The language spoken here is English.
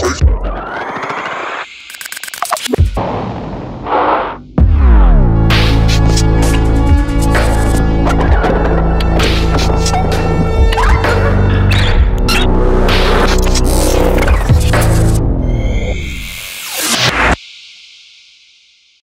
face.